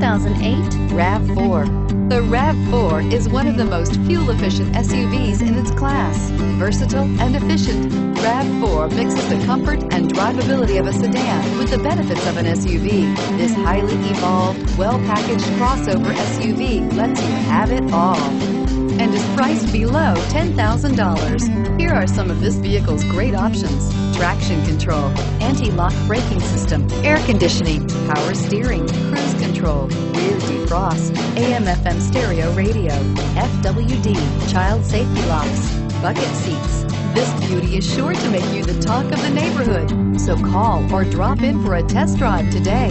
2008 RAV4. The RAV4 is one of the most fuel-efficient SUVs in its class. Versatile and efficient, RAV4 mixes the comfort and drivability of a sedan with the benefits of an SUV. This highly evolved, well-packaged crossover SUV lets you have it all and is priced below $10,000. Here are some of this vehicle's great options. Traction control, anti-lock braking system, air conditioning, power steering, cruise control, rear defrost, AM FM stereo radio, FWD, child safety locks, bucket seats. This beauty is sure to make you the talk of the neighborhood. So call or drop in for a test drive today.